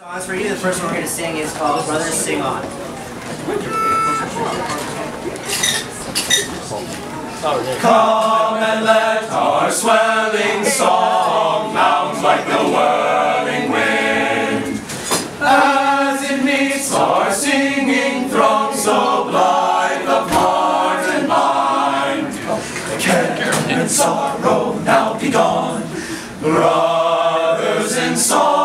Songs for you. The first one we're going to sing is called Brothers Sing On. Come and let our swelling song mount like the whirling wind. As it meets our singing throng, so blithe of heart and mind. Care and sorrow now be gone. Brothers in song,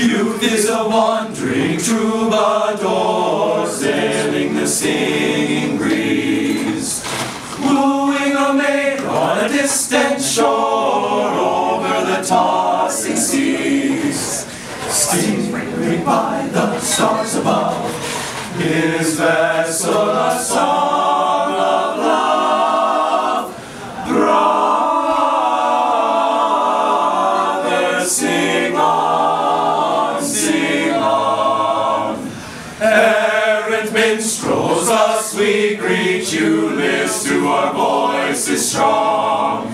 Youth is a wandering troubadour, sailing the singing breeze, wooing a maid on a distant shore over the tossing seas. Steaming by the stars above, his vessel a song minstrels, us we greet you. List to our voices strong.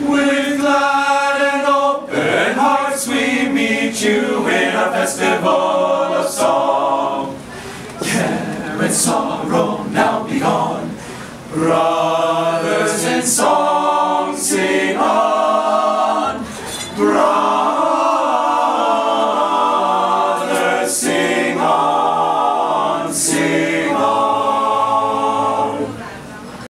With glad and open hearts we meet you in a festival of song. Care and sorrow now be gone. Brothers in song.